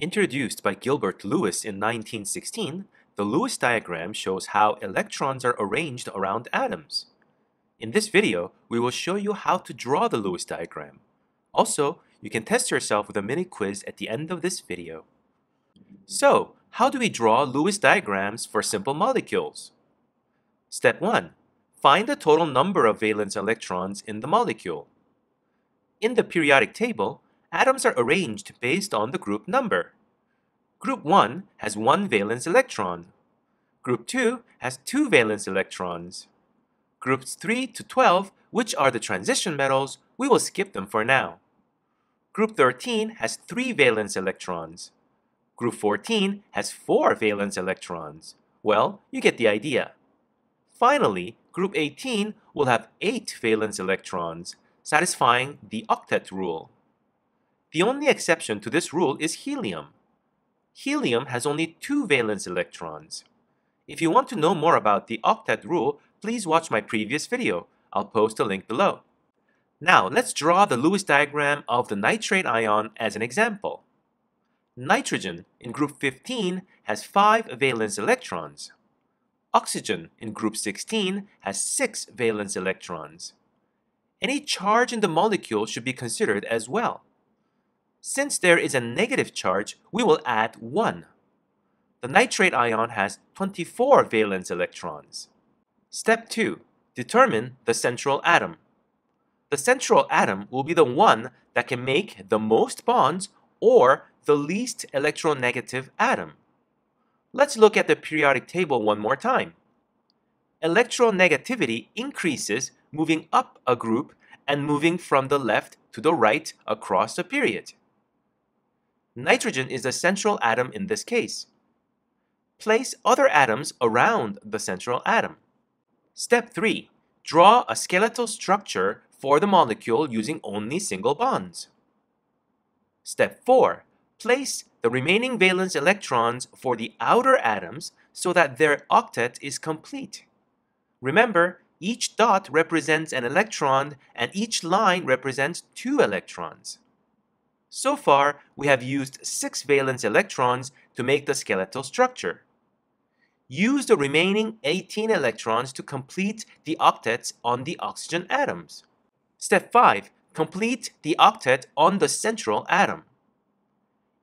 Introduced by Gilbert Lewis in 1916, the Lewis diagram shows how electrons are arranged around atoms. In this video, we will show you how to draw the Lewis diagram. Also, you can test yourself with a mini quiz at the end of this video. So, how do we draw Lewis diagrams for simple molecules? Step 1. Find the total number of valence electrons in the molecule. In the periodic table, atoms are arranged based on the group number. Group 1 has one valence electron. Group 2 has two valence electrons. Groups 3 to 12, which are the transition metals, we will skip them for now. Group 13 has three valence electrons. Group 14 has four valence electrons. Well, you get the idea. Finally, group 18 will have eight valence electrons, satisfying the octet rule. The only exception to this rule is helium. Helium has only two valence electrons. If you want to know more about the octet rule, please watch my previous video. I'll post a link below. Now, let's draw the Lewis diagram of the nitrate ion as an example. Nitrogen in group 15 has 5 valence electrons. Oxygen in group 16 has 6 valence electrons. Any charge in the molecule should be considered as well. Since there is a negative charge, we will add 1. The nitrate ion has 24 valence electrons. Step 2. Determine the central atom. The central atom will be the one that can make the most bonds or the least electronegative atom. Let's look at the periodic table one more time. Electronegativity increases moving up a group and moving from the left to the right across the period. Nitrogen is the central atom in this case. Place other atoms around the central atom. Step 3. Draw a skeletal structure for the molecule using only single bonds. Step 4. Place the remaining valence electrons for the outer atoms so that their octet is complete. Remember, each dot represents an electron and each line represents two electrons. So far, we have used 6 valence electrons to make the skeletal structure. Use the remaining 18 electrons to complete the octets on the oxygen atoms. Step 5. Complete the octet on the central atom.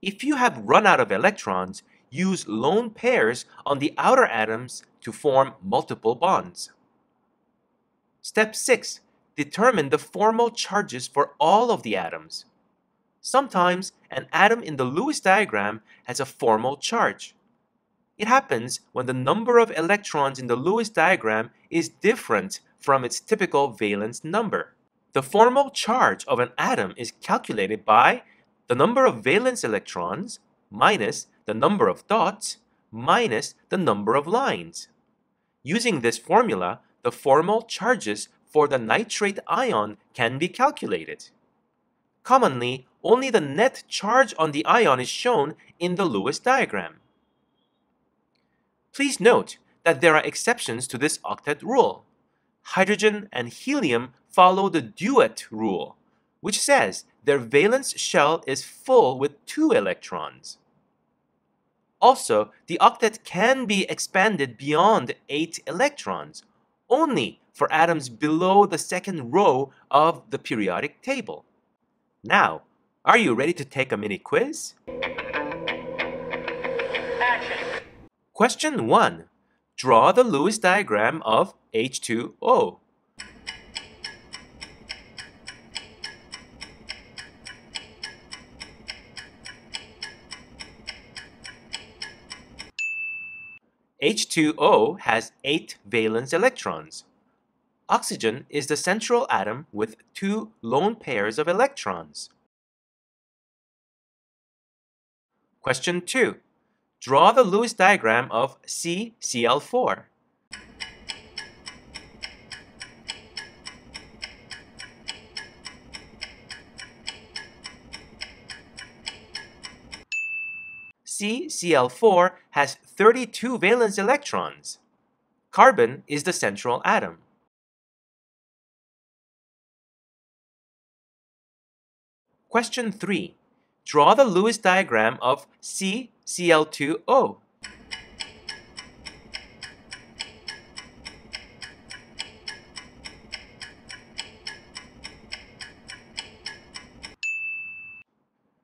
If you have run out of electrons, use lone pairs on the outer atoms to form multiple bonds. Step 6. Determine the formal charges for all of the atoms. Sometimes an atom in the Lewis diagram has a formal charge. It happens when the number of electrons in the Lewis diagram is different from its typical valence number. The formal charge of an atom is calculated by the number of valence electrons minus the number of dots minus the number of lines. Using this formula, the formal charges for the nitrate ion can be calculated. Commonly, only the net charge on the ion is shown in the Lewis diagram. Please note that there are exceptions to this octet rule. Hydrogen and helium follow the duet rule, which says their valence shell is full with two electrons. Also, the octet can be expanded beyond 8 electrons, only for atoms below the second row of the periodic table. Now, are you ready to take a mini quiz? Action. Question 1. Draw the Lewis diagram of H2O. H2O has 8 valence electrons. Oxygen is the central atom with two lone pairs of electrons. Question 2. Draw the Lewis diagram of CCl4. CCl4 has 32 valence electrons. Carbon is the central atom. Question 3. Draw the Lewis diagram of CCl2O.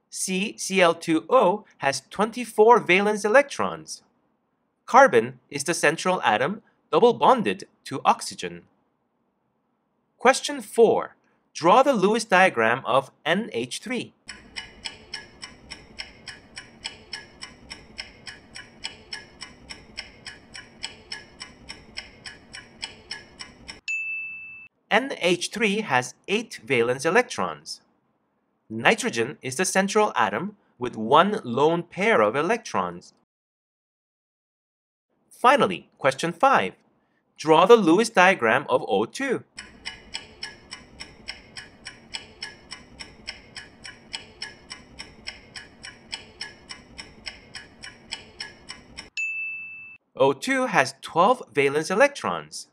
CCl2O has 24 valence electrons. Carbon is the central atom double bonded to oxygen. Question 4. Draw the Lewis diagram of NH3. NH3 has 8 valence electrons. Nitrogen is the central atom with one lone pair of electrons. Finally, question 5. Draw the Lewis diagram of O2. O2 has 12 valence electrons.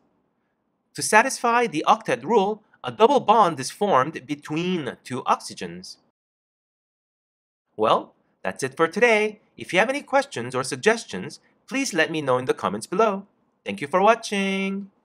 To satisfy the octet rule, a double bond is formed between two oxygens. Well, that's it for today. If you have any questions or suggestions, please let me know in the comments below. Thank you for watching.